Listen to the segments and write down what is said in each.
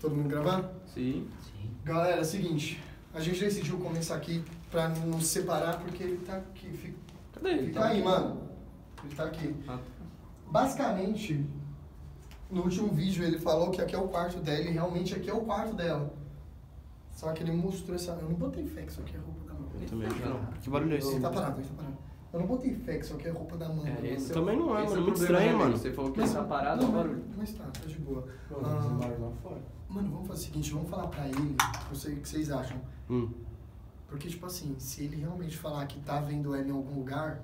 Todo mundo gravando? Sim. Sim. Galera, é o seguinte. A gente decidiu começar aqui pra não separar porque ele tá aqui. Fica, Cadê ele? fica aí, mano. Ele tá aqui. Ah. Basicamente, no último vídeo ele falou que aqui é o quarto dela e realmente aqui é o quarto dela. Só que ele mostrou essa. Eu não botei fé que isso aqui é roupa da mãe. Também acho que não. Que barulho é esse? Ele tá parado, ele tá parado. Eu não botei fé que isso aqui é roupa da mãe. É, mano. esse Também não é, esse mano, o muito estranho, mano. Você falou que ele tá parado, não, barulho. Mas tá, tá de boa. Não, Ah, barulho lá fora. Mano, vamos fazer o seguinte, vamos falar pra ele, eu sei o que vocês acham. Hum. Porque, tipo assim, se ele realmente falar que tá vendo ela em algum lugar,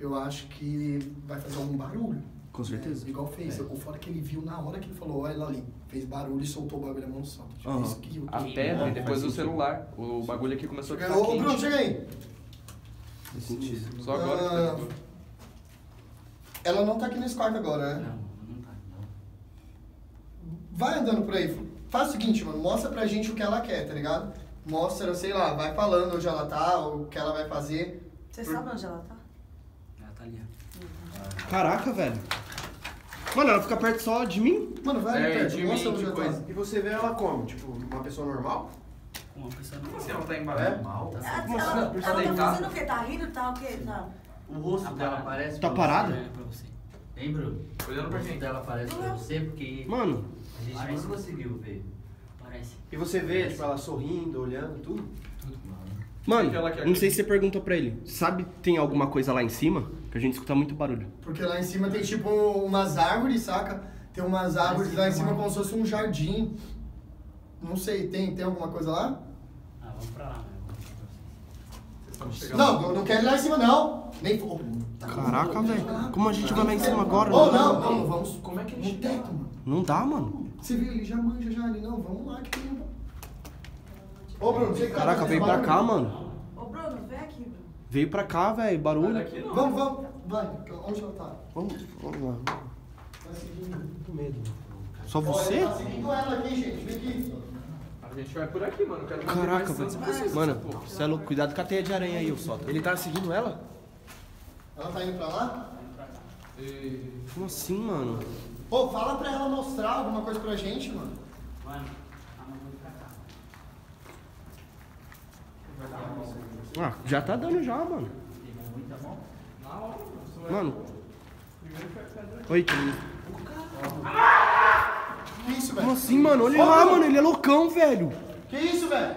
eu acho que vai fazer algum barulho. Com certeza. Igual fez. O fora que ele viu na hora que ele falou, olha ela ali. Fez barulho e soltou o bagulho na mão do santo. Tipo, Aham. isso que eu A pedra e depois o celular. O bagulho aqui começou a ficar Ô, Bruno, chega aí. Sentido. Só agora que tá Ah. Ela não tá aqui nesse quarto agora, né? Não, não tá, não. Vai andando por aí. Faz o seguinte, mano. Mostra pra gente o que ela quer, tá ligado? Mostra, sei lá, vai falando onde ela tá, o que ela vai fazer. Você sabe onde ela tá? Ela tá ali, ó. Caraca, velho. Mano, ela fica perto só de mim? Mano, vai ali É, perto, de mostra mim, onde que ela coisa. tá. E você vê ela como? Tipo, uma pessoa normal? Uma pessoa não. Você não tá É? embaixo? Mal. Tá Ela, certo. Como assim? ela, Por ela tá fazendo o quê? Tá rindo? Tá o quê? Tá... O rosto Tá dela aparece Tá pra parada? É, pra você. Hein, Bruno? Olhando O pra rosto gente. dela aparece pra você porque Mano, a gente Parece. não conseguiu ver. Parece. E você vê, tipo, ela sorrindo, olhando, tudo? Tudo mal. mano, que ela quer não aqui? sei se você perguntou pra ele. Sabe tem alguma coisa lá em cima? Que a gente escuta muito barulho. Porque lá em cima tem tipo umas árvores, saca? Tem umas árvores lá em cima como se fosse um jardim. Não sei, tem, tem alguma coisa lá? Vamos pra lá. Vamos chegando. Não, não, não quero ir lá em cima não. Nem for. Caraca, velho. Como a gente vai lá em cima agora? Ô, Não, não, não, vamos. Como é que a No gente teto, mano. não dá, mano. Você viu, ele já manja já ali. Não, vamos lá que tem. um- Ô, Bruno, você tá Caraca, veio pra cá, mano. Ô, Bruno, vem aqui, Bruno. Veio pra cá, velho. Barulho. Daqui não. Vamos, vamos. Vai, onde ela tá? Vamos, vamos lá. Tá seguindo. Muito medo. Só você? Tá seguindo ela aqui, gente. Vem aqui. A gente vai por aqui, mano. Quero Caraca, mais velho. Mano, você é louco. Cuidado com a teia de aranha aí, ô Sota. Ele tá seguindo ela? Ela tá indo pra lá? E- Como assim, mano? Pô, fala pra ela mostrar alguma coisa pra gente, mano. Mano, a mão pra cá. Ah, já tá dando já, mano. Mano. Oi, Tony. Que isso, Como velho? assim, mano? Olha lá, mano. Ele é loucão, velho. Que isso, velho?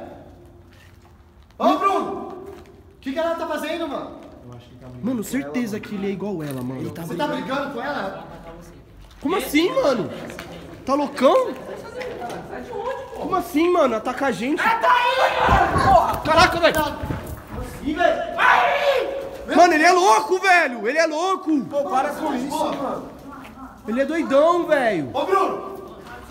Ô, Bruno! O que, que ela tá fazendo, mano? Mano, certeza que ele é igual ela, mano. Você tá brigando com ela? Como assim, mano? Tá loucão? Como assim, mano? Ataca a gente. Caraca, velho. Ih, velho! Mano, ele é louco, velho. Ele é louco. Pô, para com isso, mano. Ele é doidão, velho. Ô, Bruno!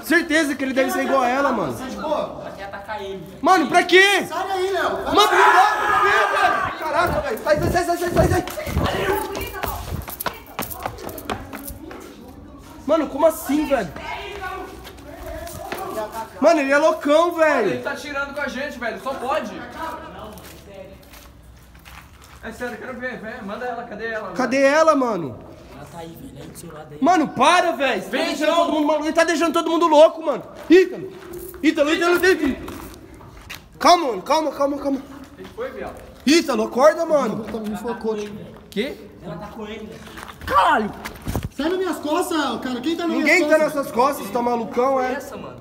Certeza que ele deve ser igual a ela, mano. É de boa? Ela quer atacar ele. Mano, pra quê? Sai daí, Léo! Mano, não dá velho? Caraca, velho. Sai, sai, sai, sai, sai, sai, sai. Mano, como assim, velho? Mano, ele é loucão, Ele velho. tá tirando com a gente, velho. Só pode. É sério, quero ver. Vem, manda ela. Cadê ela? Cadê ela, mano? Ela tá aí, velho. Aí do seu lado aí. Mano, para, velho. Tá Vem, deixando então. todo mundo maluco. Ele tá deixando todo mundo louco, mano. Ítalo. Ítalo, Ítalo, Ítalo. Calma, mano. Calma, calma, calma. Que foi, viado? Ítalo, acorda, mano. Tá me focou, tipo. Que? Ela tá com ele, velho. Caralho. Sai das minhas costas, cara. Quem tá nas Ninguém minhas tá costas? nessas costas, você tá malucão, é? Essa, mano.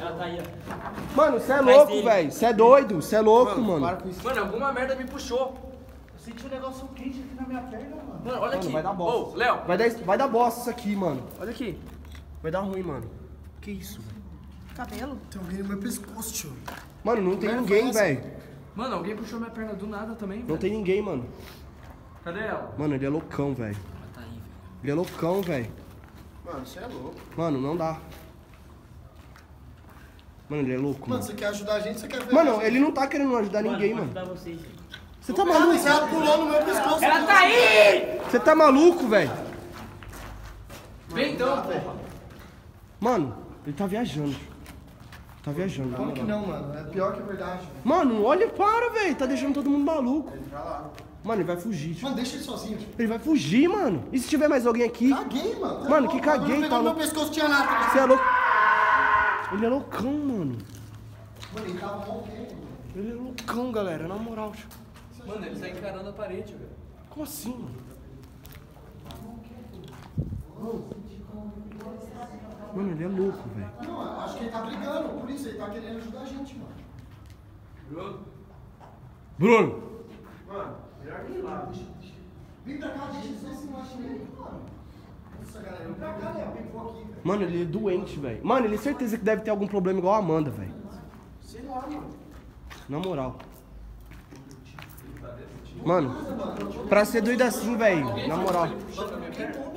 Ela tá aí, ó. Mano, você é louco, velho. Você é doido, você é louco, mano. isso. Mano, alguma merda me puxou. Senti um negócio quente aqui na minha perna, mano. Mano, olha Mano, aqui. vai dar bosta. Ô, Léo. Vai dar, vai dar bosta isso aqui, mano. Olha aqui. Vai dar ruim, mano. Que isso, velho? Cabelo? Tem alguém no meu pescoço, tio. Mano, não tem Merda ninguém, velho. Mano, alguém puxou minha perna do nada também, Não velho. tem ninguém, mano. Cadê ela? Mano, ele é loucão, velho. Ela tá aí, velho. Ele é loucão, velho. Mano, você é louco. Mano, não dá. Mano, ele é louco, Mano, mano. você quer ajudar a gente? Você quer ver? Mano, ele não tá querendo ajudar ninguém, vou mano. ajudar vocês, velho. Você tá maluco? ela pulou no meu pescoço. Ela tá aí! Você tá maluco, velho? Vem então, porra. Mano, ele tá viajando. Tá viajando. Como que não, mano? É pior que a verdade. velho. Mano, olha, para, velho. Tá deixando todo mundo maluco. Mano, ele vai fugir. tio. Mano, deixa ele sozinho, tio. Ele vai fugir, mano. E se tiver mais alguém aqui? Caguei, mano. Mano, que caguei, tá no meu louco. pescoço tinha nada. Você é louco? Ele é loucão, mano. Mano, ele tava ok. Ele é loucão, galera, na moral. Mano, ele tá encarando a parede, velho. Como assim, mano? Mano, ele é louco, velho. Não, acho que ele tá brigando, por isso ele tá querendo ajudar a gente, mano. Bruno? Bruno! Mano, melhor nem ir lá. Vem pra cá, deixa ele se mostra nele, mano. Nossa, galera, vem pra cá, Léo, for aqui, velho. Mano, ele é doente, velho. Mano, ele é certeza que deve ter algum problema igual a Amanda, velho. Sei lá, mano. Na moral. Mano, pra ser doido assim, velho. Na moral.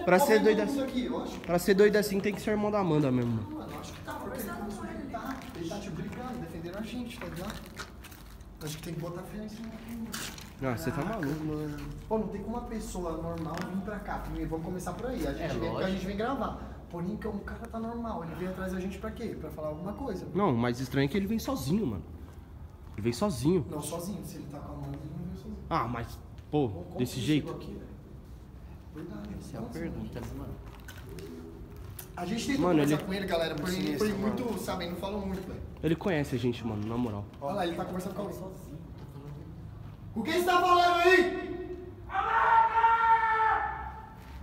Pra ser doido assim. Pra ser doido assim tem que ser irmão da Amanda mesmo, mano. Acho que tá, porque ele tá, ele tá te brigando, defendendo a gente, tá ligado? Acho que tem que botar fé nisso aqui, mano. Ah, você tá maluco, mano. Pô, não tem como uma pessoa normal vir pra cá. Primeiro, vamos começar por aí. A gente vem porque a gente vem gravar. Porém, que o cara tá normal. Ele veio atrás da gente pra quê? Pra falar alguma coisa. Não, o mais estranho é que ele vem sozinho, mano. Ele vem sozinho. Não sozinho. Se ele tá com a mão, Ah, mas, pô, Como desse que jeito. aqui. Essa é a pergunta, né, mano? A gente tentou Mano, conversar ele- com ele, galera. Porém, ele foi Sinistro, muito, sabe, ele não falou muito, velho. Ele conhece a gente, mano, na moral. Olha lá, ele tá conversando com alguém. O que você tá falando aí?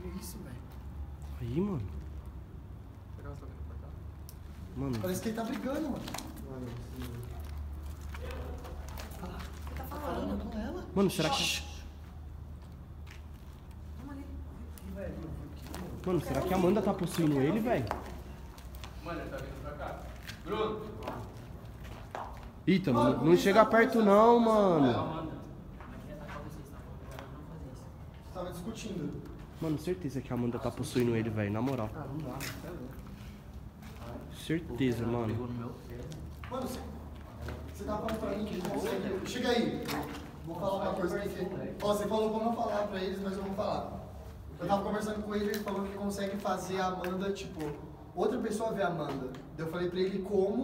Que isso, velho? Aí, mano. Mano, Parece que ele tá brigando, mano. Tá falando. com ela? Mano, será que. Mano, será que a Amanda tá possuindo ele, velho? Mano, ele tá vindo pra cá. Bruno? Eita, mano, não chega perto não, mano. Tá tava discutindo. Mano, certeza que a Amanda tá possuindo ele, velho, na moral. Ah, não dá, tá louco. Certeza, mano. Pé. Mano, você, você tá falando pra mim que ele consegue. Chega aí. Vou falar uma coisa aqui. Ó, você falou pra não falar pra eles, mas eu vou falar. Eu tava conversando com ele ele falou que consegue fazer a Amanda, tipo, outra pessoa ver a Amanda. Eu falei pra ele como